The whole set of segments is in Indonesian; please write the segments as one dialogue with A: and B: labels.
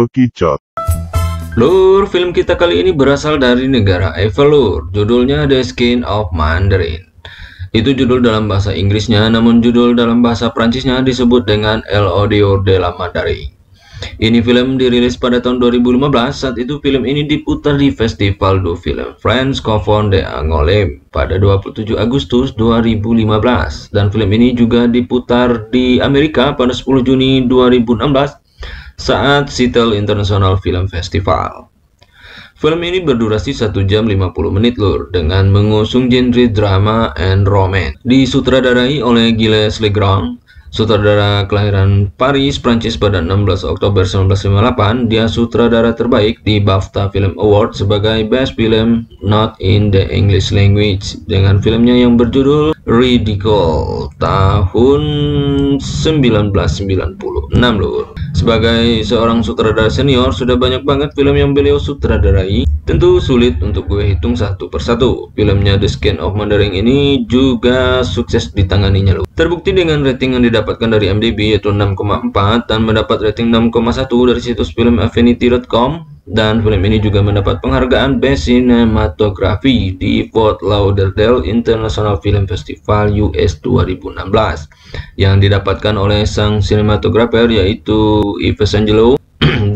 A: bekicot.
B: Lur, film kita kali ini berasal dari negara Eiffel Lur. Judulnya The Skin of Mandarin. Itu judul dalam bahasa Inggrisnya, namun judul dalam bahasa Prancisnya disebut dengan El Audio de la Mandarin. Ini film dirilis pada tahun 2015. Saat itu film ini diputar di Festival du Film France Confond de Angoulême pada 27 Agustus 2015 dan film ini juga diputar di Amerika pada 10 Juni 2016 saat Seattle International Film Festival. Film ini berdurasi 1 jam 50 menit lur dengan mengusung genre drama and romance. Disutradarai oleh Gilles Legrand, sutradara kelahiran Paris, Prancis pada 16 Oktober 1958, dia sutradara terbaik di BAFTA Film Award sebagai Best Film Not in the English Language dengan filmnya yang berjudul Ridicule tahun 1996 lur. Sebagai seorang sutradara senior, sudah banyak banget film yang beliau sutradarai. Tentu sulit untuk gue hitung satu persatu. Filmnya The Skin of Mandarin ini juga sukses ditanganinya loh. Terbukti dengan rating yang didapatkan dari MDB yaitu 6,4 dan mendapat rating 6,1 dari situs film affinity.com dan film ini juga mendapat penghargaan Best Cinematography di Fort Lauderdale International Film Festival US 2016 yang didapatkan oleh sang sinematografer yaitu Yves Angelo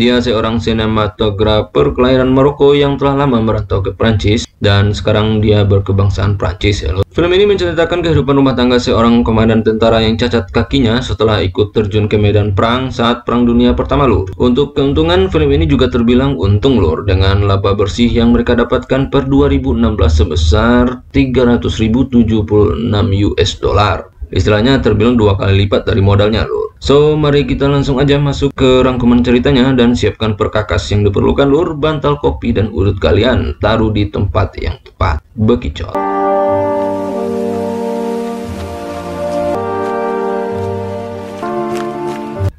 B: dia seorang sinematografer kelahiran Maroko yang telah lama merantau ke Prancis dan sekarang dia berkebangsaan Prancis ya Film ini menceritakan kehidupan rumah tangga seorang komandan tentara yang cacat kakinya setelah ikut terjun ke medan perang saat Perang Dunia Pertama lur. Untuk keuntungan film ini juga terbilang untung lur dengan laba bersih yang mereka dapatkan per 2016 sebesar 300.076 US dollar. Istilahnya terbilang dua kali lipat dari modalnya lur. So, mari kita langsung aja masuk ke rangkuman ceritanya dan siapkan perkakas yang diperlukan lur, bantal kopi dan urut kalian taruh di tempat yang tepat. Bekicot.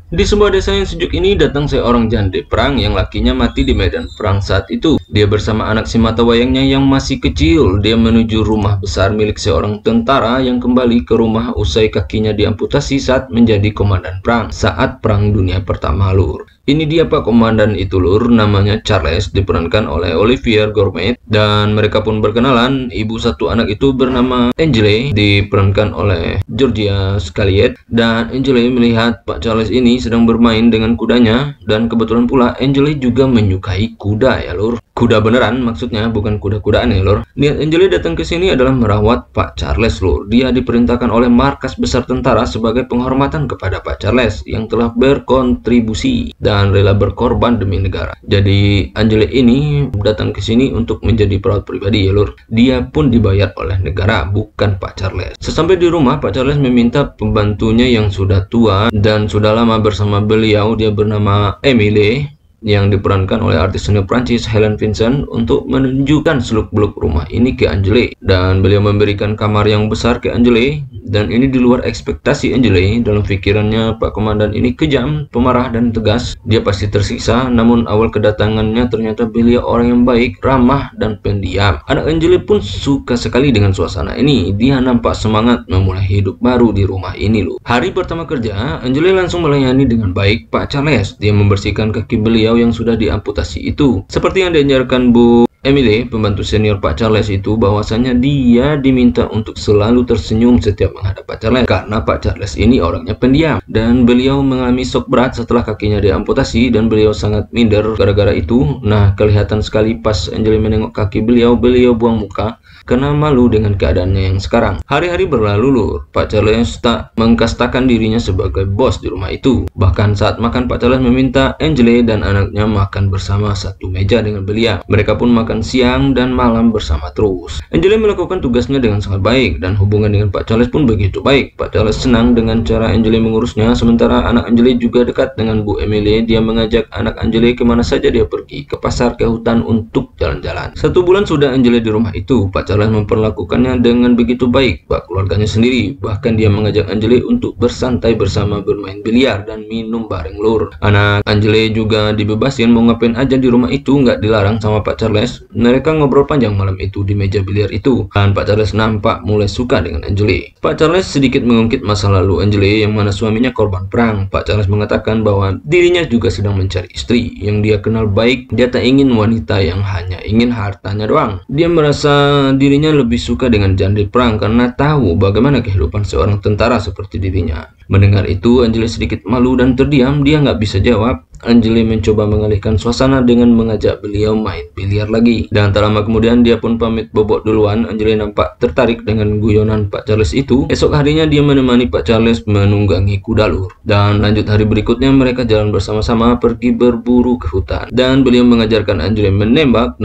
B: Di sebuah desa yang sejuk ini datang seorang janda perang yang lakinya mati di medan perang saat itu. Dia bersama anak si mata wayangnya yang masih kecil. Dia menuju rumah besar milik seorang tentara yang kembali ke rumah usai kakinya diamputasi saat menjadi komandan perang saat perang dunia pertama lur. Ini dia Pak Komandan itu lur, namanya Charles, diperankan oleh Olivier Gourmet. Dan mereka pun berkenalan, ibu satu anak itu bernama Angele, diperankan oleh Georgia Scaliet. Dan Angele melihat Pak Charles ini sedang bermain dengan kudanya, dan kebetulan pula Angele juga menyukai kuda ya lur. Kuda beneran maksudnya, bukan kuda-kudaan ya lur. Niat Angele datang ke sini adalah merawat Pak Charles lur. Dia diperintahkan oleh markas besar tentara sebagai penghormatan kepada Pak Charles yang telah berkontribusi dan rela berkorban demi negara. Jadi Angele ini datang ke sini untuk menjadi perawat pribadi ya lur. Dia pun dibayar oleh negara, bukan Pak Charles. Sesampai di rumah, Pak Charles meminta pembantunya yang sudah tua dan sudah lama bersama beliau, dia bernama Emile yang diperankan oleh artis senior Prancis Helen Vincent untuk menunjukkan seluk-beluk rumah ini ke Angele. Dan beliau memberikan kamar yang besar ke Angele dan ini di luar ekspektasi Angele. Dalam pikirannya Pak Komandan ini kejam, pemarah dan tegas. Dia pasti tersiksa namun awal kedatangannya ternyata beliau orang yang baik, ramah dan pendiam. Anak Angele pun suka sekali dengan suasana ini. Dia nampak semangat memulai hidup baru di rumah ini loh. Hari pertama kerja Angele langsung melayani dengan baik Pak Charles. Dia membersihkan kaki beliau yang sudah diamputasi itu. Seperti yang diajarkan Bu Emily, pembantu senior Pak Charles itu bahwasanya dia diminta untuk selalu tersenyum setiap menghadap Pak Charles karena Pak Charles ini orangnya pendiam dan beliau mengalami shock berat setelah kakinya diamputasi dan beliau sangat minder gara-gara itu. Nah, kelihatan sekali pas Angeli menengok kaki beliau, beliau buang muka karena malu dengan keadaannya yang sekarang. Hari-hari berlalu lur, Pak Charles tak mengkastakan dirinya sebagai bos di rumah itu. Bahkan saat makan Pak Charles meminta Angeli dan anaknya makan bersama satu meja dengan beliau. Mereka pun makan siang dan malam bersama terus. Angeli melakukan tugasnya dengan sangat baik dan hubungan dengan Pak Charles pun begitu baik. Pak Charles senang dengan cara Angeli mengurusnya, sementara anak Angeli juga dekat dengan Bu Emily. Dia mengajak anak Angeli ke mana saja dia pergi, ke pasar, ke hutan untuk jalan-jalan. Satu bulan sudah Angeli di rumah itu, Pak Charles memperlakukannya dengan begitu baik, Pak keluarganya sendiri. Bahkan dia mengajak Angeli untuk bersantai bersama bermain biliar dan minum bareng lur. Anak Angeli juga dibebasin mau ngapain aja di rumah itu, nggak dilarang sama Pak Charles. Mereka ngobrol panjang malam itu di meja biliar itu, dan Pak Charles nampak mulai suka dengan Angeli. Pak Charles sedikit mengungkit masa lalu Angele yang mana suaminya korban perang. Pak Charles mengatakan bahwa dirinya juga sedang mencari istri yang dia kenal baik. Dia tak ingin wanita yang hanya ingin hartanya doang. Dia merasa dirinya lebih suka dengan janda perang karena tahu bagaimana kehidupan seorang tentara seperti dirinya. Mendengar itu, Angele sedikit malu dan terdiam. Dia nggak bisa jawab. Angeli mencoba mengalihkan suasana dengan mengajak beliau main biliar lagi. Dan tak lama kemudian dia pun pamit bobok duluan. Angeli nampak tertarik dengan guyonan Pak Charles itu. Esok harinya dia menemani Pak Charles menunggangi kuda lur. Dan lanjut hari berikutnya mereka jalan bersama-sama pergi berburu ke hutan. Dan beliau mengajarkan Angeli menembak.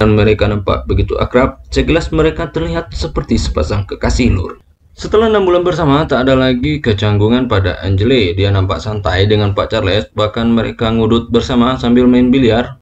B: Dan mereka nampak begitu akrab. Sekilas mereka terlihat seperti sepasang kekasih lur. Setelah enam bulan bersama, tak ada lagi kecanggungan pada Angele. Dia nampak santai dengan Pak Charles, bahkan mereka ngudut bersama sambil main biliar.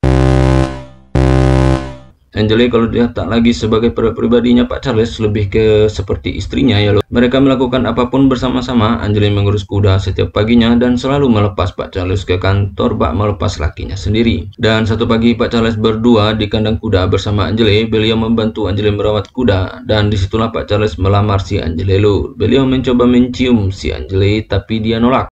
B: Angeli kalau dia tak lagi sebagai pribadinya Pak Charles lebih ke seperti istrinya ya loh. Mereka melakukan apa pun bersama-sama. Angeli mengurus kuda setiap paginya dan selalu melepas Pak Charles ke kantor bak melepas lakinya sendiri. Dan satu pagi Pak Charles berdua di kandang kuda bersama Angeli. Beliau membantu Angeli merawat kuda dan di situlah Pak Charles melamar si Angeli lo. Beliau mencoba mencium si Angeli tapi dia nolak.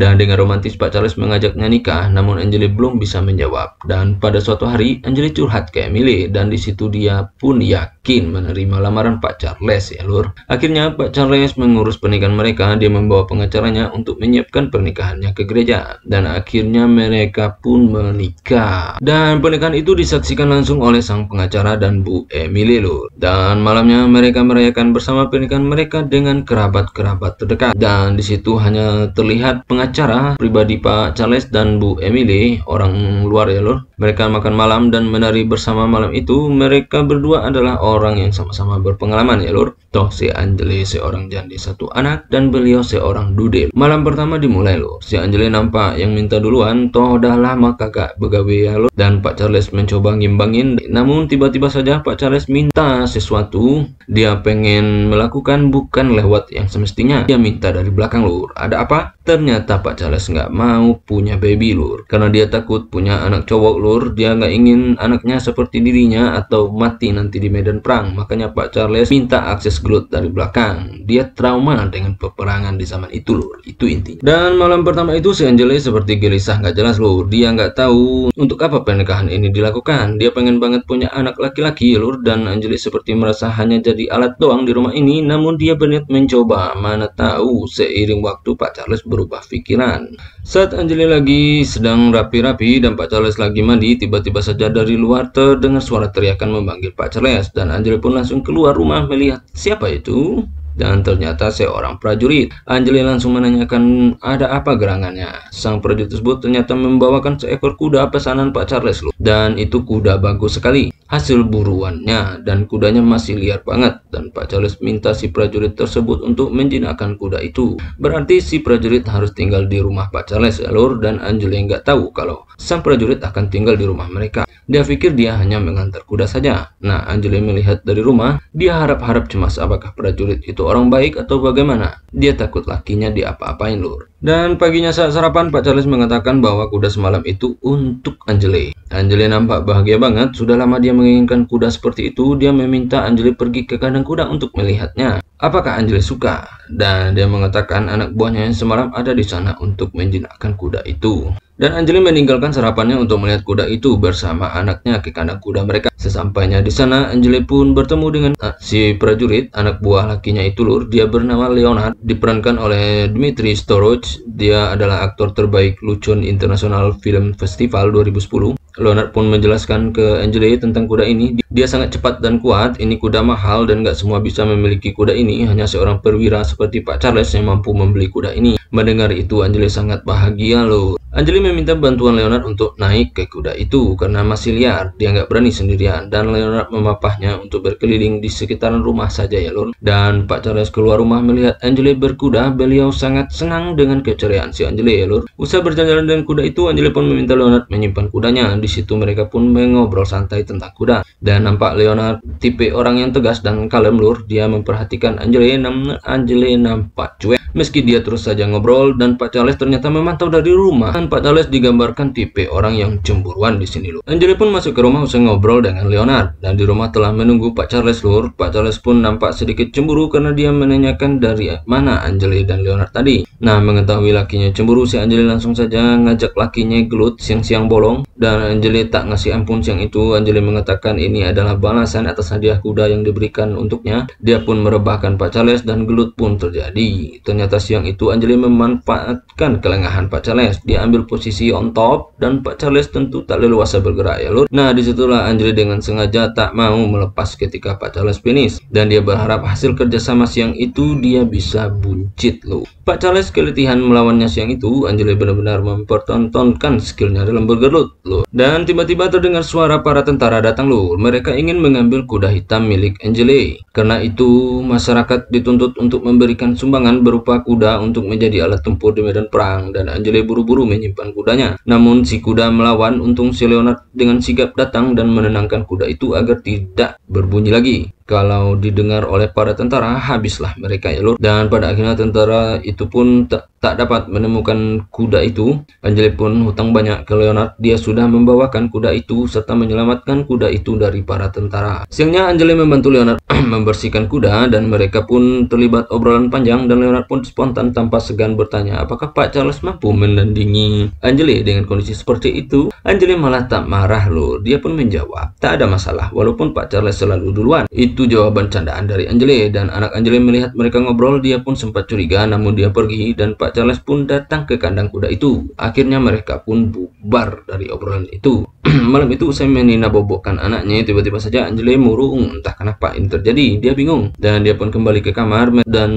B: Dan dengan romantis Pak Charles mengajaknya nikah, namun Angeli belum bisa menjawab. Dan pada suatu hari Angeli curhat ke Emily dan di situ dia pun yakin menerima lamaran Pak Charles ya lur. Akhirnya Pak Charles mengurus pernikahan mereka, dia membawa pengacaranya untuk menyiapkan pernikahannya ke gereja dan akhirnya mereka pun menikah. Dan pernikahan itu disaksikan langsung oleh sang pengacara dan Bu Emily lur. Dan malamnya mereka merayakan bersama pernikahan mereka dengan kerabat-kerabat terdekat dan di situ hanya terlihat pengacara acara pribadi Pak Charles dan Bu Emily, orang luar ya lor. Mereka makan malam dan menari bersama malam itu. Mereka berdua adalah orang yang sama-sama berpengalaman ya lor. Toh si Angeli seorang jandi satu anak dan beliau seorang dudel. Malam pertama dimulai lor. Si Angeli nampak yang minta duluan. Toh dah lama kakak begawe ya lor. Dan Pak Charles mencoba ngimbangin. Namun tiba-tiba saja Pak Charles minta sesuatu. Dia pengen melakukan bukan lewat yang semestinya. Dia minta dari belakang lor. Ada apa? Ternyata Pak Charles nggak mau punya baby lur. Karena dia takut punya anak cowok lur. Dia nggak ingin anaknya seperti dirinya atau mati nanti di medan perang. Makanya Pak Charles minta akses gelut dari belakang. Dia trauma dengan peperangan di zaman itu lur. Itu intinya. Dan malam pertama itu si Angeles seperti gelisah nggak jelas lur. Dia nggak tahu untuk apa pernikahan ini dilakukan. Dia pengen banget punya anak laki-laki lur. Dan Angeles seperti merasa hanya jadi alat doang di rumah ini. Namun dia berniat mencoba. Mana tahu seiring waktu Pak Charles berubah pikiran saat Anjali lagi sedang rapi-rapi dan Pak Charles lagi mandi, tiba-tiba saja dari luar terdengar suara teriakan memanggil Pak Charles dan Anjali pun langsung keluar rumah melihat siapa itu. Dan ternyata seorang prajurit. Anjali langsung menanyakan ada apa gerangannya. Sang prajurit tersebut ternyata membawakan seekor kuda pesanan Pak Charles loh. Dan itu kuda bagus sekali hasil buruannya dan kudanya masih liar banget dan Pak Charles minta si prajurit tersebut untuk menjinakkan kuda itu. Berarti si prajurit harus tinggal di rumah Pak Charles Elur dan Angeli nggak tahu kalau sang prajurit akan tinggal di rumah mereka. Dia pikir dia hanya mengantar kuda saja. Nah Angeli melihat dari rumah dia harap-harap cemas apakah prajurit itu orang baik atau bagaimana. Dia takut lakinya diapa-apain lur dan paginya saat sarapan, Pak Charles mengatakan bahwa kuda semalam itu untuk Angeli. Angeli nampak bahagia banget, sudah lama dia menginginkan kuda seperti itu, dia meminta Angeli pergi ke kandang kuda untuk melihatnya. Apakah Angeli suka? Dan dia mengatakan anak buahnya yang semalam ada di sana untuk menjinakkan kuda itu. Dan Anjali meninggalkan sarapannya untuk melihat kuda itu bersama anaknya ke kandang kuda mereka. Sesampainya di sana, Anjali pun bertemu dengan uh, si prajurit, anak buah lakinya itu lur. Dia bernama Leonard, diperankan oleh Dmitry Storoj. Dia adalah aktor terbaik Lucun International Film Festival 2010. Leonard pun menjelaskan ke Angeli tentang kuda ini. Dia sangat cepat dan kuat. Ini kuda mahal dan gak semua bisa memiliki kuda ini. Hanya seorang perwira seperti Pak Charles yang mampu membeli kuda ini. Mendengar itu, Angeli sangat bahagia loh. Anjali meminta bantuan Leonard untuk naik ke kuda itu karena masih liar, dia nggak berani sendirian dan Leonard memapahnya untuk berkeliling di sekitaran rumah saja ya lor. Dan Pak Charles keluar rumah melihat Anjali berkuda, beliau sangat senang dengan keceriaan si Anjali ya lor. Usai berjalan dengan kuda itu, Anjali pun meminta Leonard menyimpan kudanya. Di situ mereka pun mengobrol santai tentang kuda. Dan nampak Leonard tipe orang yang tegas dan kalem lur, dia memperhatikan namun Anjali nampak cuek. Meski dia terus saja ngobrol dan Pak Charles ternyata memantau dari rumah Bahkan Pak Charles digambarkan tipe orang yang cemburuan di sini loh. Angeli pun masuk ke rumah usai ngobrol dengan Leonard dan di rumah telah menunggu Pak Charles lur. Pak Charles pun nampak sedikit cemburu karena dia menanyakan dari mana Angeli dan Leonard tadi. Nah, mengetahui lakinya cemburu, si Angeli langsung saja ngajak lakinya gelut siang-siang bolong dan Angeli tak ngasih ampun siang itu. Angeli mengatakan ini adalah balasan atas hadiah kuda yang diberikan untuknya. Dia pun merebahkan Pak Charles dan gelut pun terjadi. Ternyata siang itu Angeli memanfaatkan kelengahan Pak Charles. Dia ambil posisi on top dan Pak Charles tentu tak leluasa bergerak ya lur. Nah, di situlah Angeli dengan sengaja tak mau melepas ketika Pak Charles finish dan dia berharap hasil kerjasama siang itu dia bisa buncit loh. Pak Charles keletihan melawannya siang itu, Angeli benar-benar mempertontonkan skillnya dalam bergelut loh. Dan tiba-tiba terdengar suara para tentara datang loh. Mereka ingin mengambil kuda hitam milik Angeli. Karena itu, masyarakat dituntut untuk memberikan sumbangan berupa kuda untuk menjadi alat tempur di medan perang. Dan Angeli buru-buru menyimpan kudanya. Namun si kuda melawan, untung si Leonard dengan sigap datang dan menenangkan kuda itu agar tidak berbunyi lagi. Kalau didengar oleh para tentara, habislah mereka ya lur. Dan pada akhirnya tentara itu pun tak, tak dapat menemukan kuda itu. Angeli pun hutang banyak ke Leonard. Dia sudah membawakan kuda itu serta menyelamatkan kuda itu dari para tentara. Siangnya Angeli membantu Leonard membersihkan kuda dan mereka pun terlibat obrolan panjang dan Leonard pun spontan tanpa segan bertanya apakah Pak Charles mampu menandingi Angeli dengan kondisi seperti itu. Angeli malah tak marah loh. Dia pun menjawab, tak ada masalah walaupun Pak Charles selalu duluan. Itu jawaban candaan dari Angele dan anak Angele melihat mereka ngobrol dia pun sempat curiga namun dia pergi dan Pak Charles pun datang ke kandang kuda itu. Akhirnya mereka pun bubar dari obrolan itu itu. Malam itu usai menina bobokkan anaknya tiba-tiba saja Angele murung entah kenapa ini terjadi. Dia bingung dan dia pun kembali ke kamar dan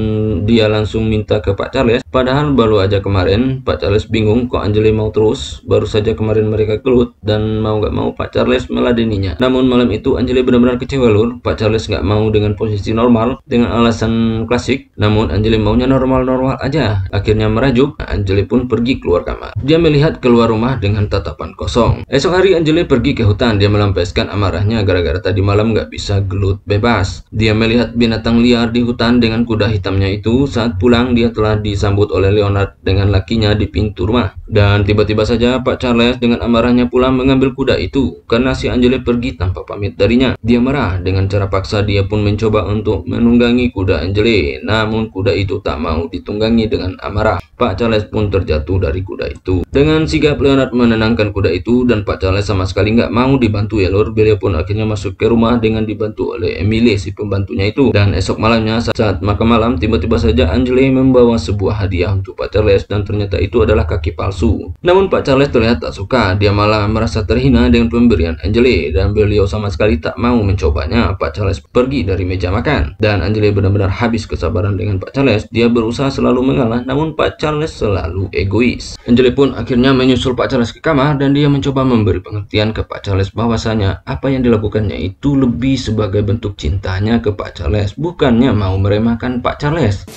B: dia langsung minta ke Pak Charles. Padahal baru aja kemarin Pak Charles bingung kok Angele mau terus. Baru saja kemarin mereka kelut dan mau gak mau Pak Charles meladeninya. Namun malam itu Angele benar-benar kecewa lur. Pak Charles nggak mau dengan posisi normal dengan alasan klasik namun Anjali maunya normal-normal aja akhirnya merajuk Anjali pun pergi keluar kamar dia melihat keluar rumah dengan tatapan kosong esok hari Anjali pergi ke hutan. Dia melampiaskan amarahnya gara-gara tadi malam nggak bisa gelut bebas. Dia melihat binatang liar di hutan dengan kuda hitamnya itu. Saat pulang dia telah disambut oleh Leonard dengan lakinya di pintu rumah. Dan tiba-tiba saja Pak Charles dengan amarahnya pulang mengambil kuda itu. Karena si Anjali pergi tanpa pamit darinya. Dia marah. Dengan cara paksa dia pun mencoba untuk menunggangi kuda Angeli, namun kuda itu tak mau ditunggangi dengan amarah. Pak Charles pun terjatuh dari kuda itu. Dengan sigap Leonard menenangkan kuda itu dan Pak Charles sama sekali nggak mau dibantu ya Lord. Beliau pun akhirnya masuk ke rumah dengan dibantu oleh Emily si pembantunya itu. Dan esok malamnya saat makan malam tiba-tiba saja Angeli membawa sebuah hadiah untuk Pak Charles dan ternyata itu adalah kaki palsu. Namun Pak Charles terlihat tak suka. Dia malah merasa terhina dengan pemberian Angeli dan beliau sama sekali tak mau mencobanya. Pak Charles pergi dari meja makan. Dan Angeli benar-benar habis kesabaran dengan Pak Charles. Dia berusaha selalu mengalah, namun Pak Charles selalu egois. Angeli pun akhirnya menyusul Pak Charles ke kamar dan dia mencoba memberi pengertian ke Pak Charles bahwasanya apa yang dilakukannya itu lebih sebagai bentuk cintanya ke Pak Charles, bukannya mau meremehkan Pak Charles.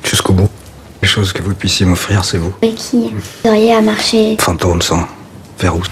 A: Jusqu'au bout. Les choses que vous puissiez m'offrir, c'est vous.
C: Avec qui Vous auriez à marcher
A: Fantôme sang. Vers où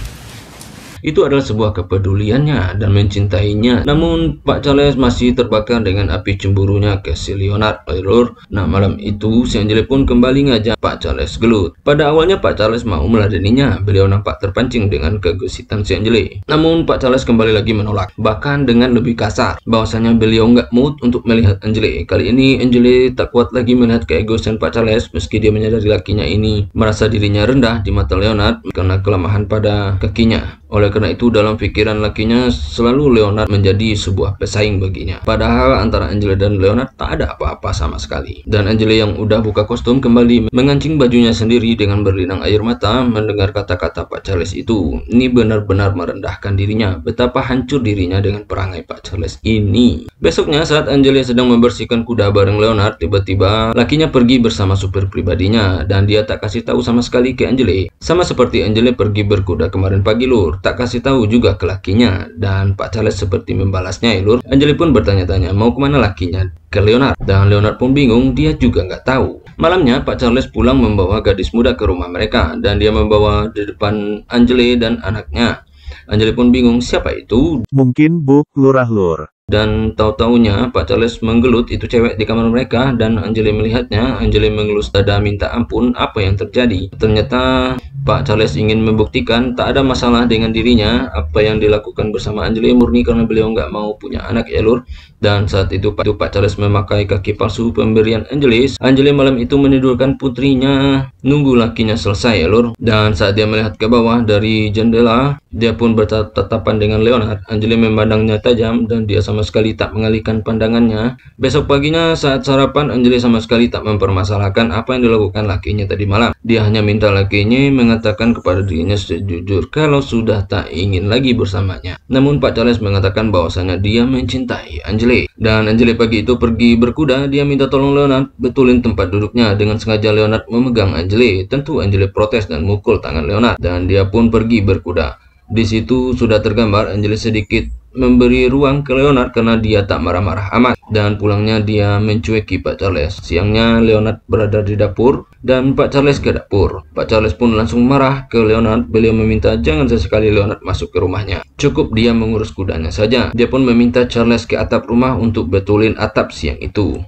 B: Itu adalah sebuah kepeduliannya dan mencintainya. Namun Pak Charles masih terbakar dengan api cemburunya ke si Leonard Taylor. Nah malam itu si Angeli pun kembali ngajak Pak Charles gelut. Pada awalnya Pak Charles mau meladeninya. Beliau nampak terpancing dengan kegesitan si Angeli. Namun Pak Charles kembali lagi menolak. Bahkan dengan lebih kasar. Bahwasanya beliau nggak mood untuk melihat Angeli. Kali ini Angeli tak kuat lagi melihat keegoisan Pak Charles meski dia menyadari lakinya ini merasa dirinya rendah di mata Leonard karena kelemahan pada kakinya. Oleh karena itu dalam pikiran lakinya selalu Leonard menjadi sebuah pesaing baginya. Padahal antara Angela dan Leonard tak ada apa-apa sama sekali. Dan Angela yang udah buka kostum kembali mengancing bajunya sendiri dengan berlinang air mata mendengar kata-kata Pak Charles itu. Ini benar-benar merendahkan dirinya. Betapa hancur dirinya dengan perangai Pak Charles ini. Besoknya saat Angela sedang membersihkan kuda bareng Leonard, tiba-tiba lakinya pergi bersama supir pribadinya dan dia tak kasih tahu sama sekali ke Angela. Sama seperti Angela pergi berkuda kemarin pagi lur tak kasih tahu juga ke lakinya dan Pak Charles seperti membalasnya ya lur. Angeli pun bertanya-tanya mau ke mana lakinya ke Leonard dan Leonard pun bingung dia juga nggak tahu. Malamnya Pak Charles pulang membawa gadis muda ke rumah mereka dan dia membawa di depan Angeli dan anaknya. Anjali pun bingung siapa itu.
D: Mungkin Buk Lurah Lur.
B: Dan tahu-taunya Pak Charles menggelut itu cewek di kamar mereka dan Anjali melihatnya. Anjali mengelus dada minta ampun apa yang terjadi. Ternyata Pak Charles ingin membuktikan tak ada masalah dengan dirinya. Apa yang dilakukan bersama Anjali murni karena beliau nggak mau punya anak ya lur. Dan saat itu Pak, Pak Charles memakai kaki palsu pemberian Angelis. Angelis malam itu menidurkan putrinya. Nunggu lakinya selesai ya lur. Dan saat dia melihat ke bawah dari jendela, dia pun bertatapan dengan Leonard. Angelis memandangnya tajam dan dia sama sekali tak mengalihkan pandangannya. Besok paginya saat sarapan, Angelis sama sekali tak mempermasalahkan apa yang dilakukan lakinya tadi malam. Dia hanya minta lakinya mengatakan kepada dirinya sejujur kalau sudah tak ingin lagi bersamanya. Namun Pak Charles mengatakan bahwasanya dia mencintai Angelis dan Angele pagi itu pergi berkuda, dia minta tolong Leonard betulin tempat duduknya. Dengan sengaja Leonard memegang Angele. Tentu Angele protes dan mukul tangan Leonard. Dan dia pun pergi berkuda. Di situ sudah tergambar Angele sedikit memberi ruang ke Leonard karena dia tak marah-marah amat dan pulangnya dia mencueki Pak Charles. Siangnya Leonard berada di dapur dan Pak Charles ke dapur. Pak Charles pun langsung marah ke Leonard. Beliau meminta jangan sesekali Leonard masuk ke rumahnya. Cukup dia mengurus kudanya saja. Dia pun meminta Charles ke atap rumah untuk betulin atap siang itu.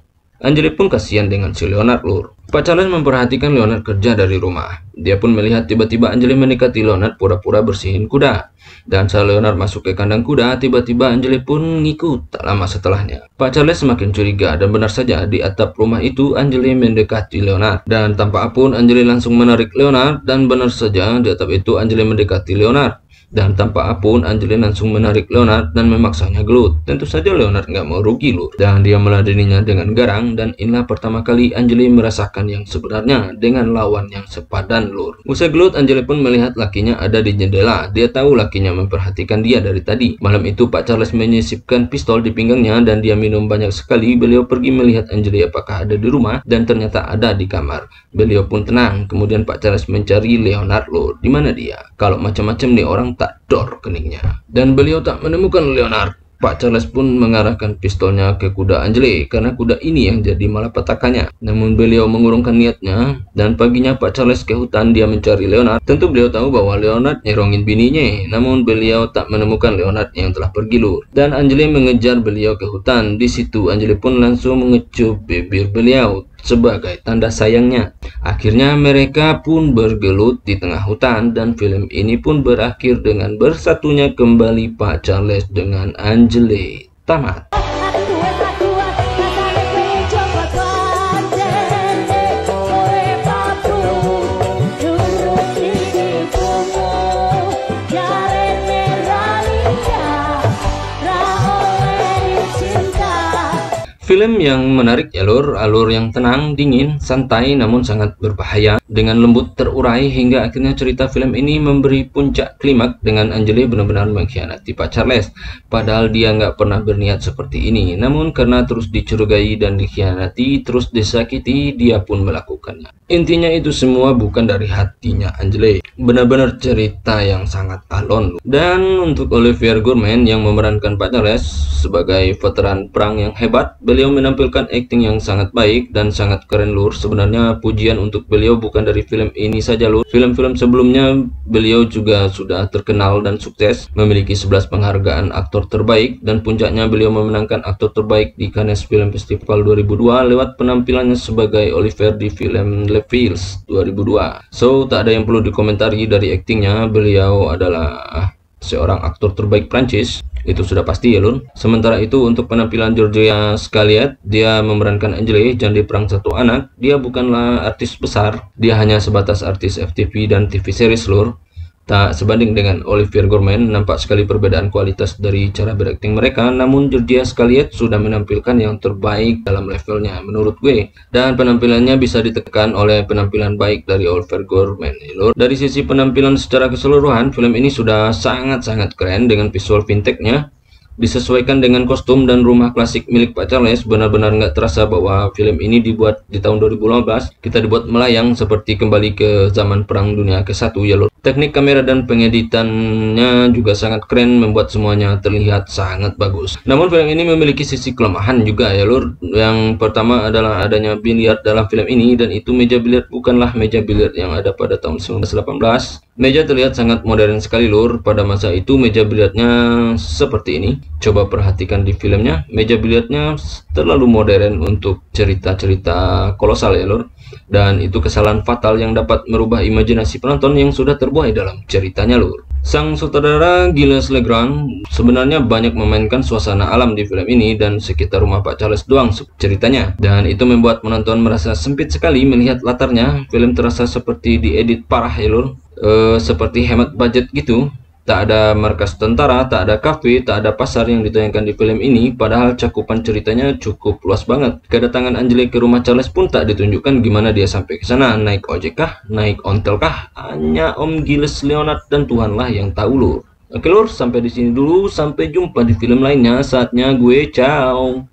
B: Anjali pun kasihan dengan si Leonard lur. Pak Charles memperhatikan Leonard kerja dari rumah. Dia pun melihat tiba-tiba Anjali mendekati Leonard pura-pura bersihin kuda. Dan saat Leonard masuk ke kandang kuda, tiba-tiba Anjali pun ngikut tak lama setelahnya. Pak Charles semakin curiga dan benar saja di atap rumah itu Anjali mendekati Leonard. Dan tanpa apun Anjali langsung menarik Leonard dan benar saja di atap itu Anjali mendekati Leonard. Dan tanpa apun, Angelina langsung menarik Leonard dan memaksanya gelut. Tentu saja Leonard nggak mau rugi loh. Dan dia meladeninya dengan garang dan inilah pertama kali Angelina merasakan yang sebenarnya dengan lawan yang sepadan lur. Usai gelut, Angelina pun melihat lakinya ada di jendela. Dia tahu lakinya memperhatikan dia dari tadi. Malam itu Pak Charles menyisipkan pistol di pinggangnya dan dia minum banyak sekali. Beliau pergi melihat Angelina apakah ada di rumah dan ternyata ada di kamar. Beliau pun tenang. Kemudian Pak Charles mencari Leonard loh. Di mana dia? Kalau macam-macam nih orang tak dor keningnya. Dan beliau tak menemukan Leonard. Pak Charles pun mengarahkan pistolnya ke kuda Anjali karena kuda ini yang jadi malapetakannya. Namun beliau mengurungkan niatnya dan paginya Pak Charles ke hutan dia mencari Leonard. Tentu beliau tahu bahwa Leonard nyerongin bininya, namun beliau tak menemukan Leonard yang telah pergi lur. Dan Anjali mengejar beliau ke hutan. Di situ Anjali pun langsung mengecup bibir beliau sebagai tanda sayangnya. Akhirnya mereka pun bergelut di tengah hutan dan film ini pun berakhir dengan bersatunya kembali Pak Charles dengan Angele. Tamat. Film yang menarik ya lur, alur yang tenang, dingin, santai namun sangat berbahaya. Dengan lembut terurai hingga akhirnya cerita film ini memberi puncak klimak dengan Angeli benar-benar mengkhianati Pak Charles padahal dia nggak pernah berniat seperti ini. Namun karena terus dicurigai dan dikhianati terus disakiti dia pun melakukannya intinya itu semua bukan dari hatinya Angeli benar-benar cerita yang sangat alon dan untuk Olivier Gourmet yang memerankan Pak Charles sebagai veteran perang yang hebat Beliau menampilkan akting yang sangat baik dan sangat keren lur. Sebenarnya pujian untuk beliau bukan dari film ini saja lur. Film-film sebelumnya beliau juga sudah terkenal dan sukses, memiliki 11 penghargaan aktor terbaik dan puncaknya beliau memenangkan aktor terbaik di Cannes Film Festival 2002 lewat penampilannya sebagai Oliver di film Le Fils 2002. So, tak ada yang perlu dikomentari dari aktingnya. Beliau adalah seorang aktor terbaik Prancis itu sudah pasti ya Lun. Sementara itu untuk penampilan Georgia Scaliat, dia memerankan Angeli, jandi perang satu anak. Dia bukanlah artis besar, dia hanya sebatas artis FTV dan TV series Lur. Tak sebanding dengan Olivier Gourmet, nampak sekali perbedaan kualitas dari cara berakting mereka, namun Georgia Scaliat sudah menampilkan yang terbaik dalam levelnya menurut gue. Dan penampilannya bisa ditekan oleh penampilan baik dari Olivier Gourmet. Dari sisi penampilan secara keseluruhan, film ini sudah sangat-sangat keren dengan visual vintage-nya disesuaikan dengan kostum dan rumah klasik milik Pak Charles benar-benar nggak terasa bahwa film ini dibuat di tahun 2015 kita dibuat melayang seperti kembali ke zaman perang dunia ke-1 ya lor teknik kamera dan pengeditannya juga sangat keren membuat semuanya terlihat sangat bagus. Namun film ini memiliki sisi kelemahan juga ya lor yang pertama adalah adanya biliar dalam film ini dan itu meja biliar bukanlah meja biliar yang ada pada tahun 1918 Meja terlihat sangat modern sekali lur. Pada masa itu meja biliarnya seperti ini. Coba perhatikan di filmnya, meja biliarnya terlalu modern untuk cerita-cerita kolosal ya lur. Dan itu kesalahan fatal yang dapat merubah imajinasi penonton yang sudah terbuai dalam ceritanya lur. Sang sutradara Gilles Legrand sebenarnya banyak memainkan suasana alam di film ini dan sekitar rumah Pak Charles doang ceritanya. Dan itu membuat penonton merasa sempit sekali melihat latarnya. Film terasa seperti diedit parah ya lur uh, seperti hemat budget gitu. Tak ada markas tentara, tak ada kafe, tak ada pasar yang ditayangkan di film ini, padahal cakupan ceritanya cukup luas banget. Kedatangan Angelique ke rumah Charles pun tak ditunjukkan gimana dia sampai ke sana, naik ojek kah, naik ontel kah, hanya Om Gilles Leonard dan Tuhanlah yang tahu lur. Oke lur, sampai di sini dulu, sampai jumpa di film lainnya, saatnya gue ciao.